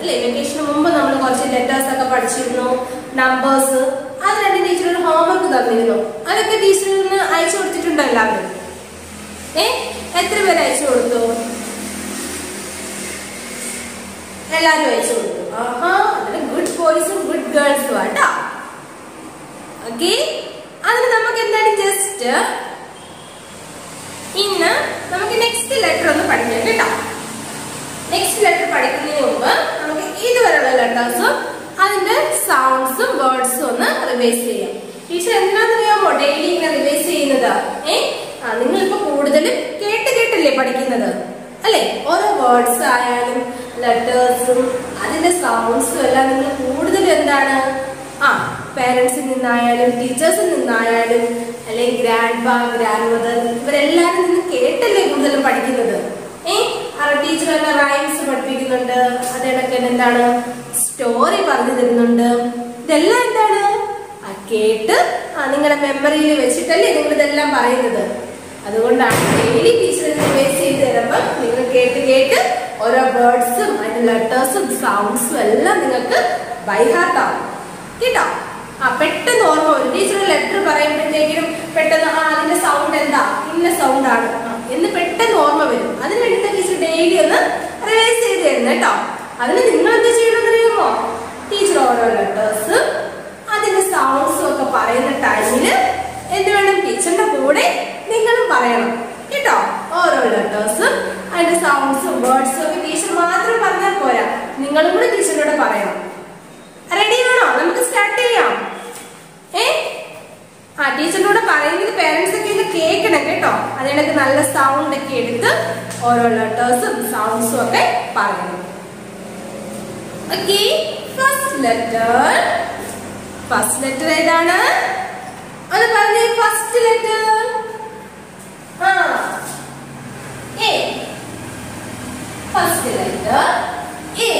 അല്ലേ? വെക്കേഷന് മുമ്പ് നമ്മൾ കുറച്ച് ലെറ്റേഴ്സ് ഒക്കെ പഠിച്ചിരുന്നു നമ്പേഴ്സ് അത് രണ്ട് ടീച്ചർ ഹോംവർക്ക് തന്നിരുന്നു. അതൊക്കെ ടീച്ചറിന് അയച്ചു കൊടുത്തിട്ടുണ്ടോ എല്ലാവരും? ഏ? എത്ര പേര് അയച്ചു കൊടുത്തു? എല്ലാരും അയച്ചു കൊടുത്തു. ആഹാ ഗുഡ് ബോയ്സും ഗുഡ് ഗേൾസും ആട്ടോ. ഓക്കെ അതിന് നമുക്ക് എന്താണ് ജസ്റ്റ് ഇന്ന് നമുക്ക് നെക്സ്റ്റ് ലെറ്റർ ഒന്ന് പഠിക്കാം കേട്ടോ. നെക്സ്റ്റ് ലെറ്റർ പഠിക്കുന്നതിന് മുമ്പ് ഇതുവരെയുള്ള ലെറ്റേഴ്സും അതിന്റെ സൗണ്ട്സും വേർഡ്സും ഒന്ന് റിവൈസ് ചെയ്യാം. ടീച്ചർ എന്തിനാണെന്നറിയാമോ ഡെയിലി ഇങ്ങനെ റിവൈസ് ചെയ്യുന്നത്? ഏ? നിങ്ങൾ ഇപ്പൊ കൂടുതലും കേട്ട് കേട്ടല്ലേ പഠിക്കുന്നത്? അല്ലെ? ഓരോ വേർഡ്സ് ആയാലും ലെറ്റേഴ്സും അതിന്റെ സൗണ്ട്സും എല്ലാം നിങ്ങൾ കൂടുതലും എന്താണ്? ആ പേരൻസിൽ നിന്നായാലും ടീച്ചേഴ്സിൽ നിന്നായാലും അല്ലെങ്കിൽ ഗ്രാൻഡ് പാ ഗ്രാൻഡ് മദർ ഇവരെല്ലാരും നിന്ന് കേട്ടല്ലേ കൂടുതലും പഠിക്കുന്നത്? ടീച്ചർ തന്നെ റൈംസ് പഠിപ്പിക്കുന്നുണ്ട്. അതേടൊക്കെ എന്താണ്? സ്റ്റോറി പറഞ്ഞു തരുന്നുണ്ട്. ഇതെല്ലാം എന്താണ്? കേട്ട് നിങ്ങളുടെ മെമ്മറിയിൽ വെച്ചിട്ടല്ലേ നിങ്ങൾ ഇതെല്ലാം പറയുന്നത്. അതുകൊണ്ടാണ് ഡെയിലി ടീച്ചർ റിവൈസ് ചെയ്ത് തരുമ്പോൾ നിങ്ങൾ കേട്ട് കേട്ട് ഓരോ വേർഡ്സും അതിന്റെ ലെറ്റേഴ്സും സൗണ്ട്സും എല്ലാം നിങ്ങൾക്ക് ബൈഹാർട്ട് ആവും. കേട്ടോ? ആ പെട്ടെന്ന് ഓർമ്മ വരും. ടീച്ചർ ലെറ്റർ പറയുമ്പോഴത്തേക്കും പെട്ടെന്ന് ആ അതിന്റെ സൗണ്ട് എന്താ? ഇന്ന സൗണ്ട് ആണ്. എന്ന് പെട്ടെന്ന് ഓർമ്മ വരും. അതിന് വേണ്ടിയിട്ട് ടീച്ചർ ഡെയിലി ഒന്ന് റിവൈസ് ചെയ്ത് തരുന്നത് കേട്ടോ അതിന് നിങ്ങൾ എന്താ ചെയ്യണമെന്ന് അറിയുമോ ടീച്ചർ ഓരോ ലെറ്റേഴ്സും അതിന്റെ സൗണ്ട്സും ഒക്കെ പറയുന്ന ടൈമിൽ എന്ത് വേണം ടീച്ചറിന്റെ കൂടെ നിങ്ങളും പറയണം കേട്ടോ ഓരോ ലെറ്റേഴ്സും അതിന്റെ സൗണ്ട്സും വേർഡ്സും ഒക്കെ ടീച്ചർ മാത്രം പറഞ്ഞാൽ പോരാ നിങ്ങളും കൂടെ ടീച്ചറിനോട് പറയണം റെഡിയാണോ നമുക്ക് സ്റ്റാർട്ട് ചെയ്യാം ഏ ആ ടീച്ചറിനോട് പറയുന്നത് പേരൻസ് ഒക്കെ ഇത് കേൾക്കണം കേട്ടോ അതിനൊക്കെ നല്ല സൗണ്ട് ഒക്കെ എടുത്ത് ഓരോ ലെറ്റേഴ്സും സൗണ്ട്സും ഒക്കെ പറയണം okay first letter first letter ഏതാണ്? ഒന്ന് പറഞ്ഞേ ഫസ്റ്റ് ലെറ്റർ ആ. എ ഫസ്റ്റ് ലെറ്റർ എ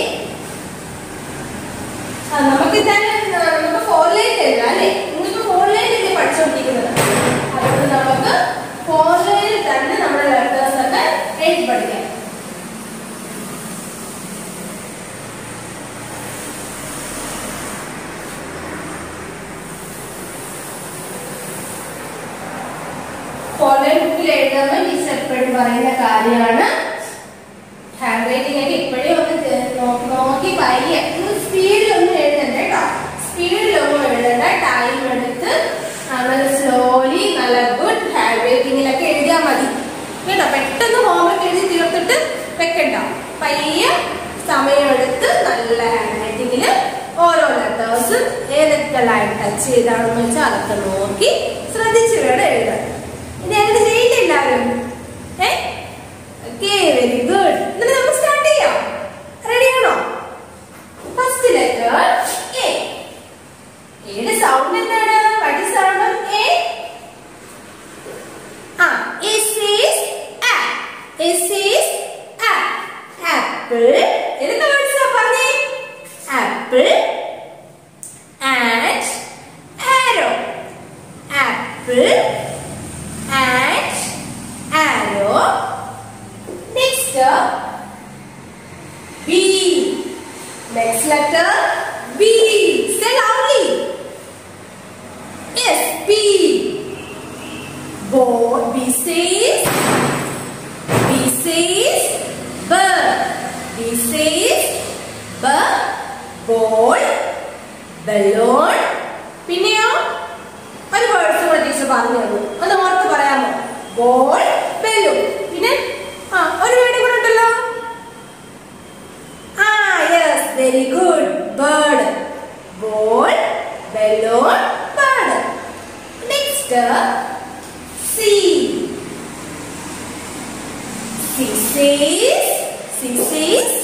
നമുക്ക് തന്നെ നമുക്ക് ഫോർ ലൈറ്റ് അല്ലേ നിങ്ങൾക്ക് ഫോർ ലൈൻ അല്ലേ പഠിച്ചുകൊണ്ടിരിക്കുന്നത് അതുകൊണ്ട് നമുക്ക് ഫോർ ലൈനിൽ തന്നെ നമ്മുടെ ലെറ്റേഴ്സ് ഒക്കെ എഴുതി പഠിക്കാം ലൈൻ ബുക്കിൽ എഴുതുമ്പോൾ ടീച്ചർ എപ്പോഴും പറയുന്ന കാര്യമാണ്. ഹാൻഡ് റൈറ്റിംഗ് ഒക്കെ ഇപ്പോഴും ഒന്ന് നോക്കി പയ്യെ സ്പീഡിലൊന്നും എഴുതണ്ട കേട്ടോ. സ്പീഡിലൊന്നും എഴുതണ്ട. ടൈം എടുത്ത് നമ്മൾ സ്ലോലി നല്ല ഗുഡ് ഹാൻഡ് റൈറ്റിംഗിലൊക്കെ എഴുതിയാൽ മതി. കേട്ടോ? പെട്ടെന്ന് ഹോംവർക്ക് എഴുതി തീർത്തിട്ട് വെക്കണ്ട. പയ്യെ സമയമെടുത്ത് നല്ല ഹാൻഡ് റൈറ്റിംഗിൽ ഓരോ ലെറ്റേഴ്സും ഏതൊക്കെ ലൈൻ ടച്ച് ചെയ്താണെന്ന് വെച്ചാൽ അതൊക്കെ നോക്കി ശ്രദ്ധിച്ച് വേണം എഴുതാൻ. ഇത് അങ്ങനെ ചെയ്യില്ല എല്ലാവരും ഏ? ഓക്കെ വെരി ഗുഡ് എന്നിട്ട് നമുക്ക് സ്റ്റാർട്ട് ചെയ്യാം. റെഡിയാണോ ഫസ്റ്റ് ലെറ്റർ Balloon. പിന്നെയോ? ഒരു വേർഡ്സ് കൂടെ ടീച്ചർ പറഞ്ഞു തന്നു. ഒന്ന് ഓർത്ത് പറയാമോ? ബോൾ ബലൂൺ പിന്നെ? ആ ഒരു വേർഡ് കൂടെ ഉണ്ടല്ലോ. ആ yes very good bird ball balloon bird next C C says C says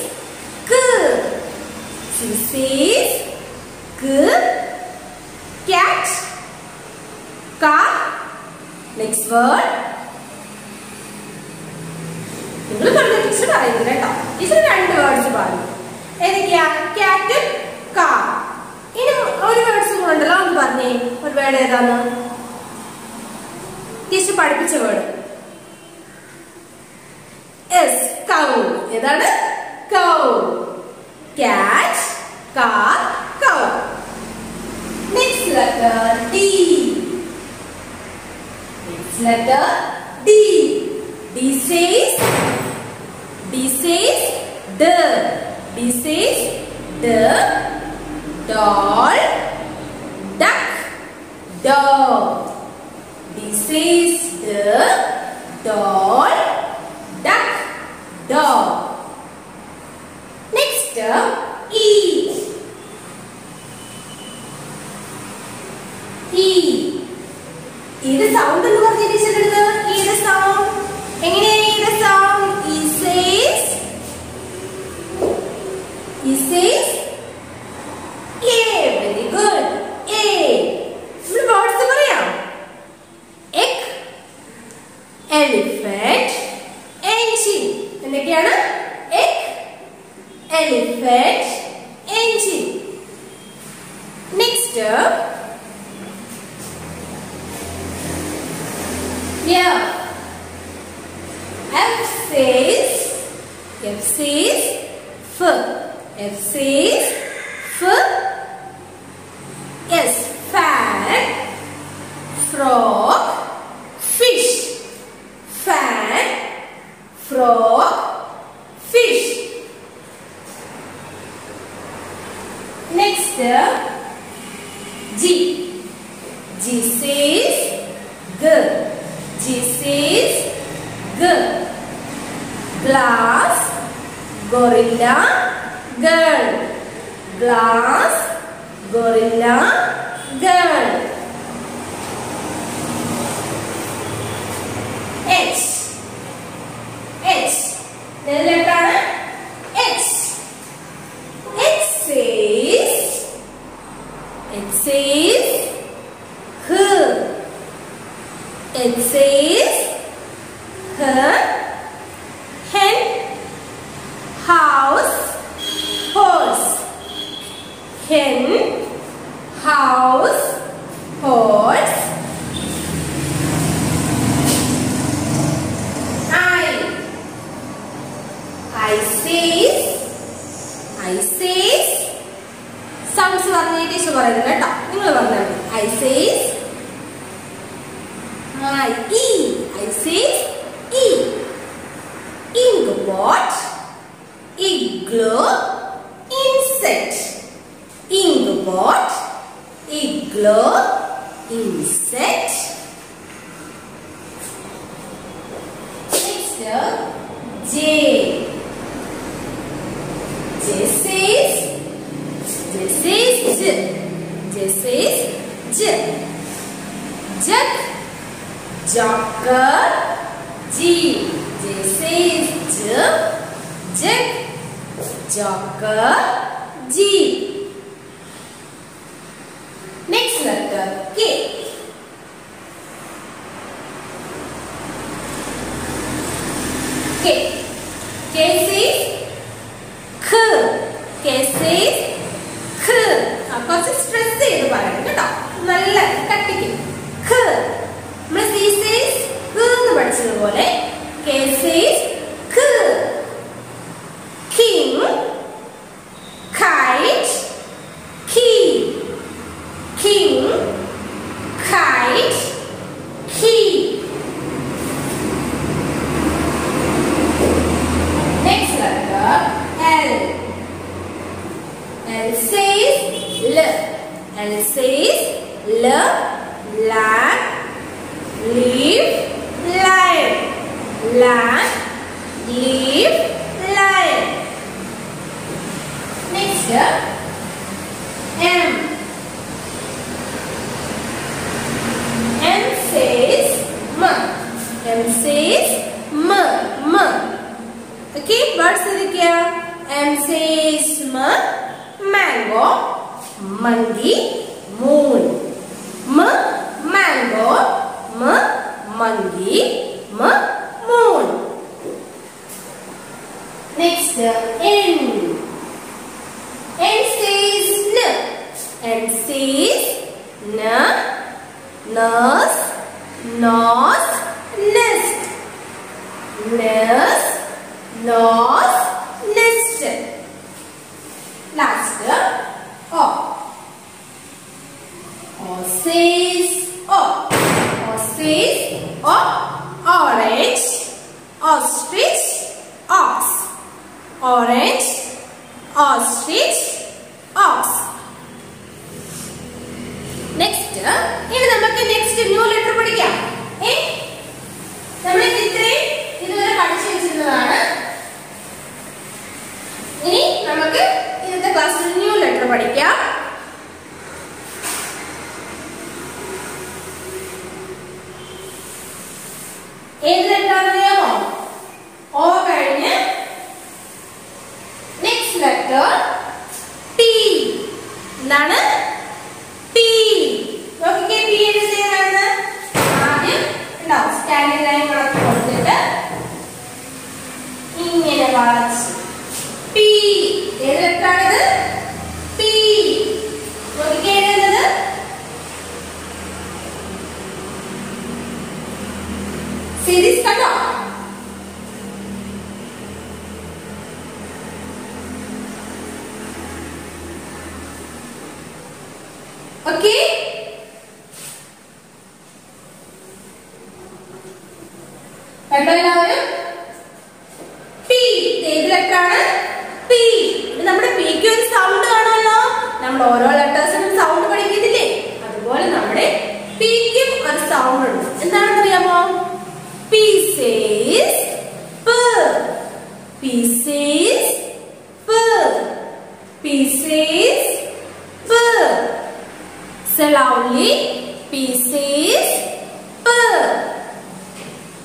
ക് സി സീസ് word. നിങ്ങൾ പറഞ്ഞ ടീച്ചർ പറയുന്നില്ല കേട്ടോ. ടീച്ചർ രണ്ട് വേർഡ്സ് പറഞ്ഞു ഏതൊക്കെയാ? ക്യാറ്റ് കാർ ഇനി ഒരു വേർഡ്സ് കൂടെ ഉണ്ടല്ലോ ഒന്ന് പറഞ്ഞേ. ഒരു വേർഡ് ഏതാന്ന്? ടീച്ചർ പഠിപ്പിച്ച വേർഡ് എസ് കൗ ഏതാണ്? Cow cat car cow next letter T letter D. D says, D says, the. D says, the. Doll, duck, dog. D says, the. Doll, duck, dog. Next term, E. E. He. sound sound എന്ന് പറഞ്ഞിട്ട് vocês? 쭉 says, it says, her. It says, her, hen, house, horse, hen, i see says जाकर जी and says ma mango mandi moon. M mango M mandi M moon. Next n. N says n and says na nurse nose nest. Nurse nose nest last o. O says o. O says o. Orange ostrich ox. Orange ostrich ox. Next ഇനി നമുക്ക് next new letter പഠിക്കാം. ഏ? നമ്മൾ ഇത്രയും ഇതുവരെ പഠിച്ചു വെച്ചിരുന്നതാണ്. ഇനി നമുക്ക് ഇന്നത്തെ ക്ലാസ്സിൽ ന്യൂ ലെറ്റർ പഠിക്കാം. ഏത് ലെറ്റർ അറിയാമോ? ഓ കഴിഞ്ഞ് നെക്സ്റ്റ് ലെറ്റർ ടി എന്താണ് പി നോക്കിക്കേ പി എഴുതിയതാണ് ആദ്യം ഉണ്ടാവും സ്റ്റാൻഡിംഗ് ലൈൻ കണക്ക് കൊടുത്തിട്ട് ഇങ്ങനെ വളച്ച് പി ഏത് ലെറ്ററാണിത് പി നോക്കിക്കേ എഴുതുന്നത് സീരീസ് കണ്ടോ ഓക്കെ കണ്ടോ എല്ലാവരും പി ഏത് ലെറ്ററാണ് പി നമ്മുടെ പിക്ക് ഒരു സൗണ്ട് കാണുമല്ലോ നമ്മൾ ഓരോ ലെറ്റേഴ്സിനും സൗണ്ട് പഠിക്കുന്നില്ലേ അതുപോലെ നമ്മുടെ പിക്കും ഒരു സൗണ്ട് ഉണ്ട് എന്താണെന്ന് അറിയാമോ പി സേസ് പ് പി സേസ് പ് പി സേസ് പ് Say loudly. P says P.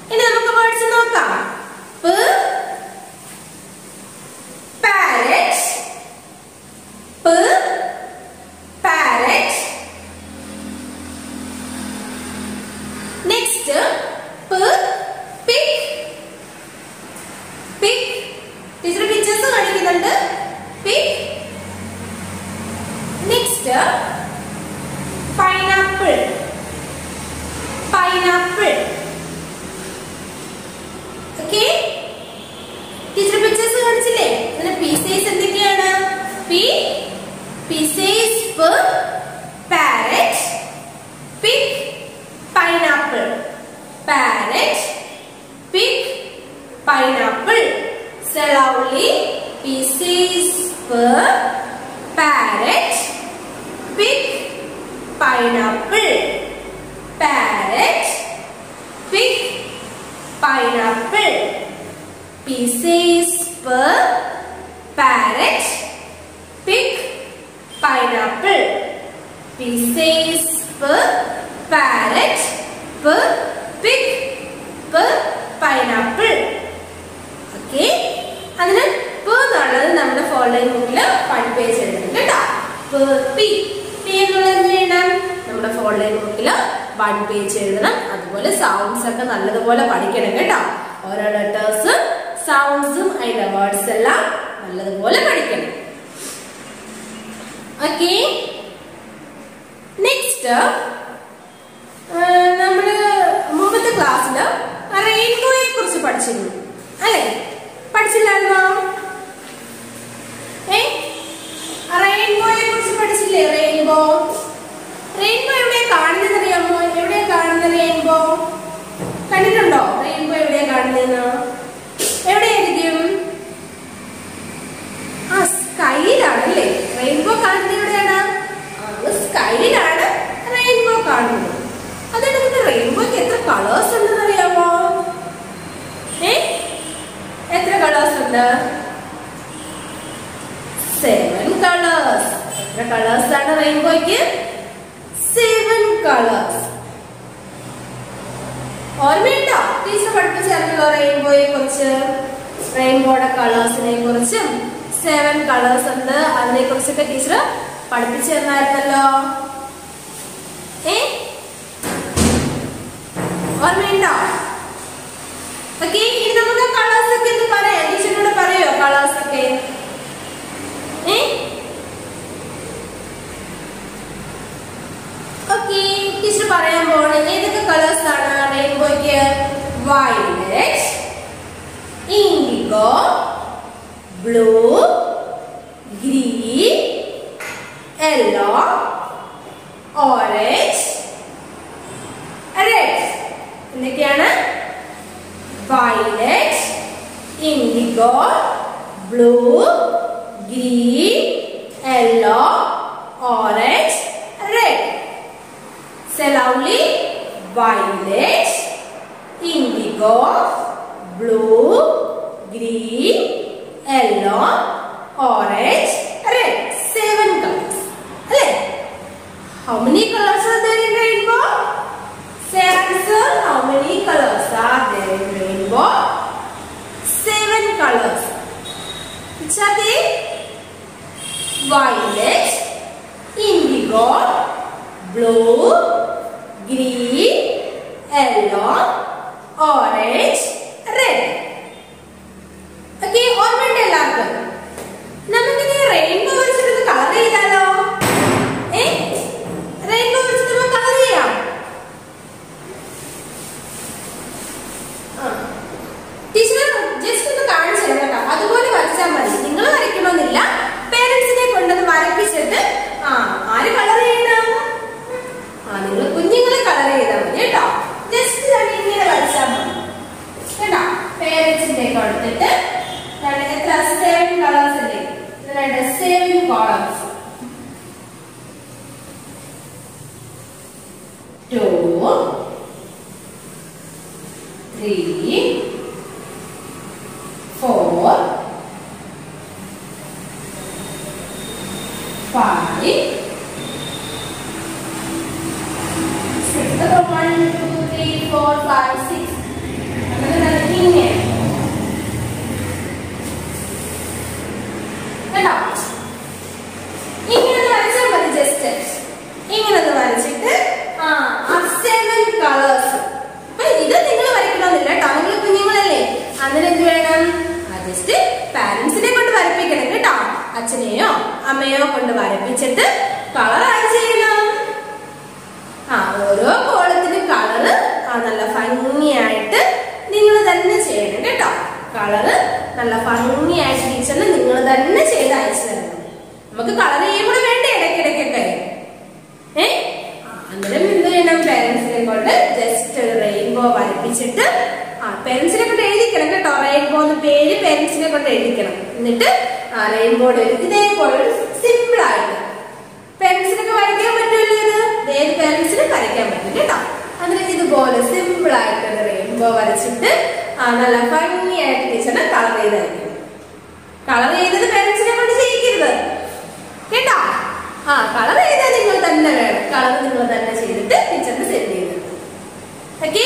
ഇനി നമുക്ക് വേർഡ്സ് നോക്കാം P parrot P parrot next P pig pig teacher pictures കാണിക്കുന്നുണ്ട് pig next pineapple pineapple okay teacher pictures കാണിച്ചില്ലേ ഇതിന് പീസേസ് എന്തൊക്കെയാണ് P P says parrot pig pineapple parrot pig pineapple say loudly P says parrot pig pineapple parrot pig pineapple pieces per parrot pig pineapple pieces per parrot per pig per pineapple okay അതിന് പ് എന്നുള്ളത് നമ്മുടെ folding ബുക്കിൽ one page എഴുതണം കേട്ടോ പ് P P എന്നുള്ളത് എന്ത് ചെയ്യണം നമ്മുടെ ഫോൾഡിംഗ് ബുക്കിൽ വൺ പേജ് എഴുതണം. അതുപോലെ സൗണ്ട്സ് ഒക്കെ നല്ലതുപോലെ പഠിക്കണം കേട്ടോ. ഓരോ ലെറ്റേഴ്സ് സൗണ്ട്സും അതിന്റെ വേർഡ്സ് എല്ലാം നല്ലതുപോലെ പഠിക്കണം. ഓക്കെ നെക്സ്റ്റ് നമ്മൾ മുമ്പത്തെ ക്ലാസ്സിൽ റെയിൻബോയെ കുറിച്ച് പഠിച്ചിരുന്നു. അല്ലേ? പഠിച്ചില്ലായിരുന്നോ? ഏ? റെയിൻബോയെ കുറിച്ച് പഠിച്ചില്ലേ? റെയിൻബോ റെയിൻബോ എവിടെയാ കാണുന്നത് അറിയാമോ എവിടെയാ കാണുന്നത് റെയിൻബോ കണ്ടിട്ടുണ്ടോ റെയിൻബോ എവിടെയാ കാണുന്നതെന്ന്? എവിടെയായിരിക്കും ആ സ്കൈയിലാണല്ലേ. റെയിൻബോ കാണുന്നത് എവിടെയാണ്? സ്കൈയിലാണ് റെയിൻബോ കാണുന്നത്. അതെടുക്കുന്ന റെയിൻബോയ്ക്ക് എത്ര കളേഴ്സ് ഉണ്ടെന്ന് അറിയാമോ ഏ? എത്ര കളേഴ്സ് ഉണ്ട്? സെവൻ കളേഴ്സ് എത്ര കളേഴ്സ് ആണ് റെയിൻബോയ്ക്ക്? സെവൻ കളേഴ്സ് ഓർമ്മയുണ്ടോ? ടീച്ചർ പഠിപ്പിച്ചായിരുന്നല്ലോ റെയിൻബോയെ കുറിച്ച് റെയിൻബോയുടെ കളേഴ്സിനെ കുറിച്ചും സെവൻ കളേഴ്സ് ഉണ്ട്. അതിനെ കുറിച്ചൊക്കെ ടീച്ചർ പഠിപ്പിച്ചു തന്നായിരുന്നല്ലോ ഏ? ഓർമ്മയുണ്ടോ? ഓക്കെ ഇനി നമുക്ക് കളേഴ്സ് ഒക്കെ ഒന്ന് പറയാം. ടീച്ചറിനോട് പറയോ കളേഴ്സ് ഒക്കെ? ടീച്ചർ പറയാൻ പോണ. ഏതൊക്കെ കളേഴ്സ് ആണ് റെയിൻബോയ്ക്ക്? Violet indigo blue green yellow orange red എന്തൊക്കെയാണ്? Violet indigo blue green yellow orange red loudly violet, indigo, blue, green, yellow, orange, red. Seven colors. How many colors are there in rainbow? Say answer. How many colors are there in rainbow? Seven colors. Which are they? Violet, indigo, blue, green, yellow, orange, red. Okay, ഓർമ്മയുണ്ട് എല്ലാവർക്കും നമുക്കിനി rainbow 5, 6, എഴുതിക്കണം എന്നിട്ട് റെയിൻബോർഡ് ഇതേപോലെ simple ആയിട്ട് പെൻസിലൊക്കെ വരയ്ക്കാൻ പറ്റുമല്ലോ ഇത്? ഏത് പെൻസിലും വരയ്ക്കാൻ പറ്റും കേട്ടോ. അതിന് ഇതുപോലെ സിമ്പിൾ ആയിട്ട് റെയിൻബോ വരച്ചിട്ട് നല്ല ഭംഗിയായിട്ട് ടീച്ചറിനെ കളർ ചെയ്തായിരിക്കും. കളർ ചെയ്തത് പെൻസിലെ കൊണ്ട് ചെയ്യിക്കരുത്. കേട്ടോ? ആ കളർ ചെയ്താൽ നിങ്ങൾ തന്നെ വേണം. കളർ നിങ്ങൾ തന്നെ ചെയ്തിട്ട് ടീച്ചറിന് സെൻഡ് ചെയ്തത് ഓക്കെ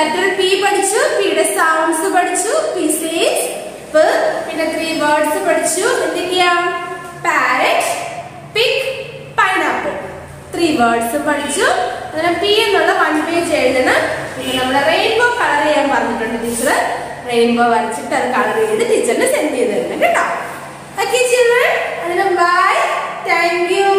ലെറ്റർ പി പഠിച്ചു പിയുടെ സൗണ്ട്സ് പഠിച്ചു പിസേജ് പിന്നെ ത്രീ വേർഡ്സ് പഠിച്ചു. എന്തൊക്കെയാ? Parrot pig pineapple three words പഠിച്ചു. അങ്ങനെ പി എന്നുള്ള വൺ പേജ് എഴുതണം. പിന്നെ നമ്മൾ റെയിൻബോ കളർ ചെയ്യാൻ പറഞ്ഞിട്ടുണ്ട് ടീച്ചർ റെയിൻബോ വരച്ചിട്ട് അത് കളർ ചെയ്ത് ടീച്ചറിന് സെൻഡ് ചെയ്ത് തരണം കേട്ടോ. ഓക്കെ ചിൽഡ്രൻ അതിന് ബൈ താങ്ക് യു